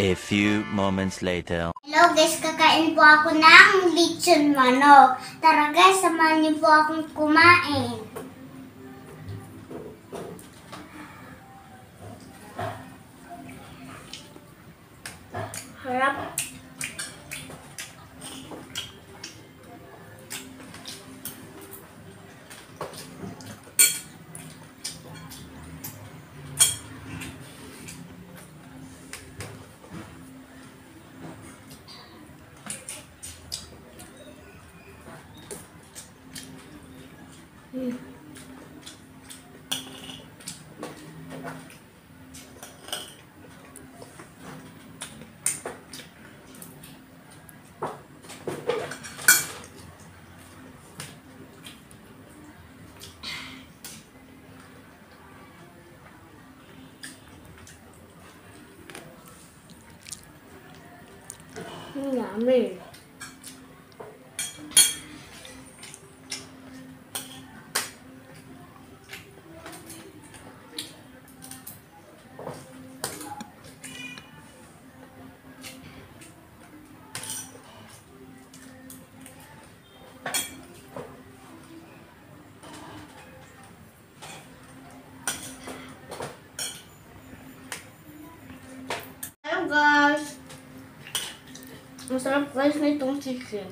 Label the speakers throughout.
Speaker 1: A few moments later.
Speaker 2: Hello guys, kakain po ako ng lechon manok. Tara guys, samahan niyo po akong kumain. Harap. Yummy. Hello Masarap guys na itong chicken.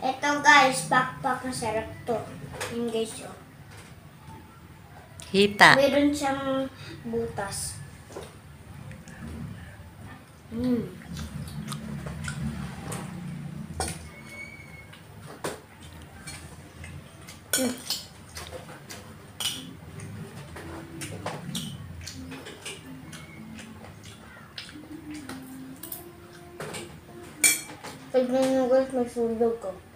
Speaker 2: Ito guys, pakpak masarap to. Yung guys oh.
Speaker 3: Hita.
Speaker 2: Meron siyang butas. Mm. Mm. Nyo guys, may sulog ko.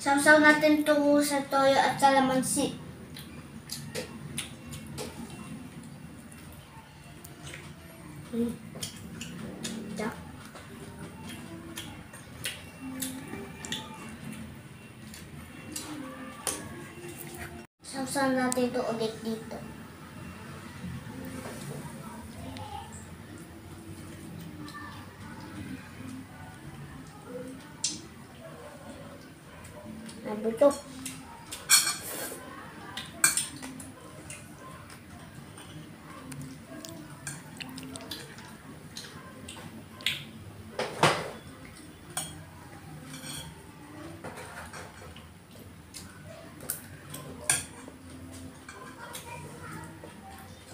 Speaker 2: Sausaw natin ito sa toyo at salamansi. Mm. Yeah. Sausaw natin ito ulit dito. Ano ito?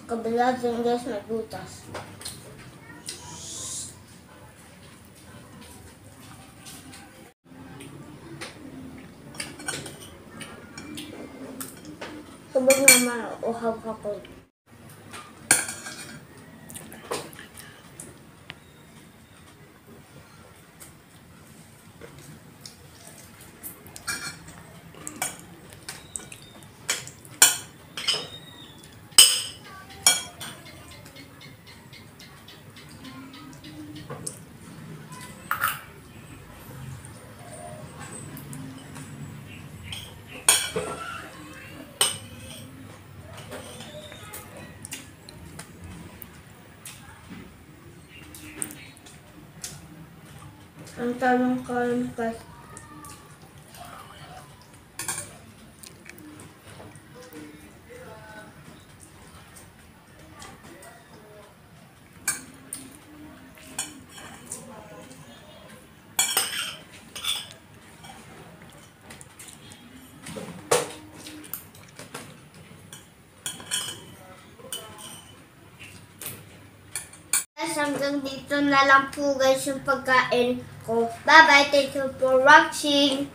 Speaker 2: Kabila din guys, may. 僕ママのおはこ。Ang guys. Guys, hanggang dito na lang po guys yung pagkain ko. Bye-bye. Thank you for watching.